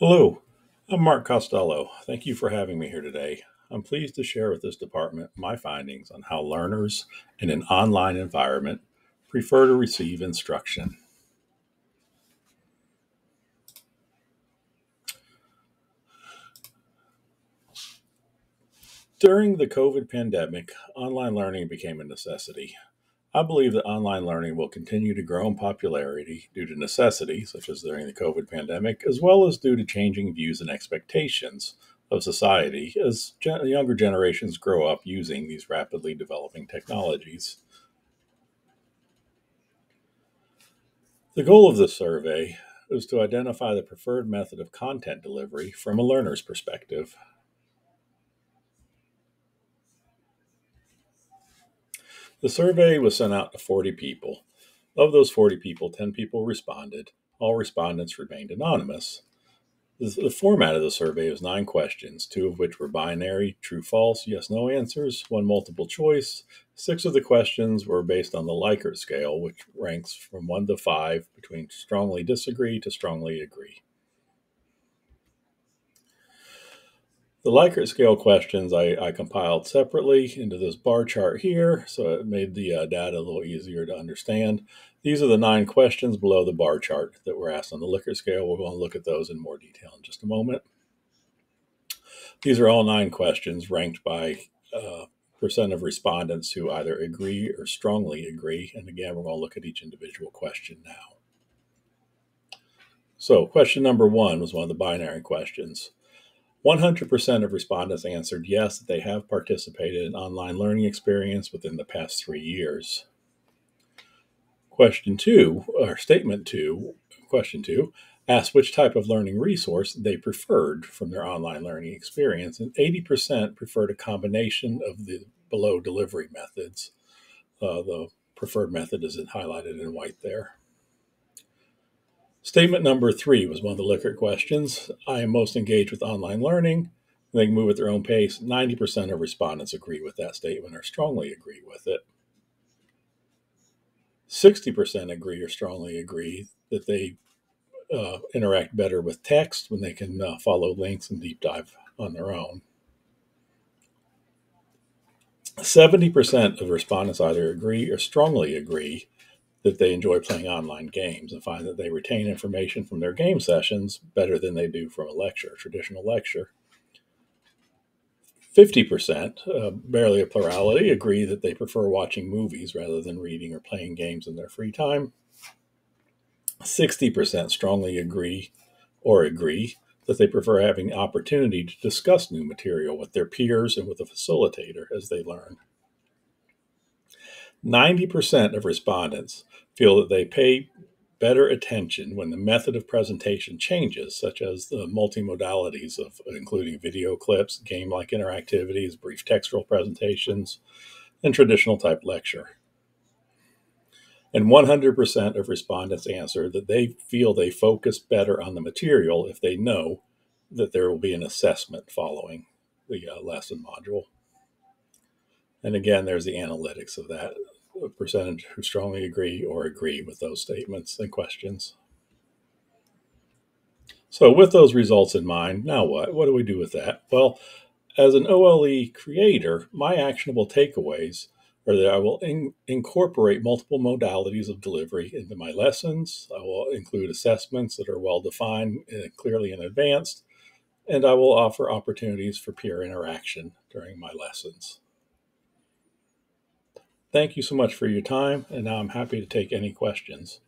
Hello, I'm Mark Costello. Thank you for having me here today. I'm pleased to share with this department my findings on how learners in an online environment prefer to receive instruction. During the COVID pandemic, online learning became a necessity. I believe that online learning will continue to grow in popularity due to necessity, such as during the COVID pandemic, as well as due to changing views and expectations of society as gen- younger generations grow up using these rapidly developing technologies. The goal of this survey is to identify the preferred method of content delivery from a learner's perspective. The survey was sent out to 40 people. Of those 40 people, 10 people responded. All respondents remained anonymous. The, format of the survey was nine questions, two of which were binary, true, false, yes, no answers, one multiple choice. Six of the questions were based on the Likert scale, which ranks from one to five between strongly disagree to strongly agree. The Likert scale questions I, I, compiled separately into this bar chart here, so it made the uh, data a little easier to understand. These are the nine questions below the bar chart that were asked on the Likert scale. We're going to look at those in more detail in just a moment. These are all nine questions ranked by uh, percent of respondents who either agree or strongly agree. And again, we're going to look at each individual question now. So, question number one was one of the binary questions. 100% of respondents answered yes, that they have participated in online learning experience within the past three years. Question two, or statement two, question two, asked which type of learning resource they preferred from their online learning experience, and 80% preferred a combination of the below delivery methods. Uh, the preferred method is highlighted in white there. Statement number three was one of the Likert questions. I am most engaged with online learning. They can move at their own pace. 90% of respondents agree with that statement or strongly agree with it. 60% agree or strongly agree that they uh, interact better with text when they can uh, follow links and deep dive on their own. 70% of respondents either agree or strongly agree that they enjoy playing online games and find that they retain information from their game sessions better than they do from a lecture, a traditional lecture. 50%, uh, barely a plurality, agree that they prefer watching movies rather than reading or playing games in their free time. 60% strongly agree or agree that they prefer having the opportunity to discuss new material with their peers and with a facilitator as they learn. 90% of respondents feel that they pay better attention when the method of presentation changes, such as the multimodalities of including video clips, game like interactivities, brief textual presentations, and traditional type lecture. And 100% of respondents answer that they feel they focus better on the material if they know that there will be an assessment following the uh, lesson module. And again, there's the analytics of that percentage who strongly agree or agree with those statements and questions. So, with those results in mind, now what? What do we do with that? Well, as an OLE creator, my actionable takeaways are that I will in- incorporate multiple modalities of delivery into my lessons. I will include assessments that are well defined and clearly in advance, and I will offer opportunities for peer interaction during my lessons. Thank you so much for your time, and now I'm happy to take any questions.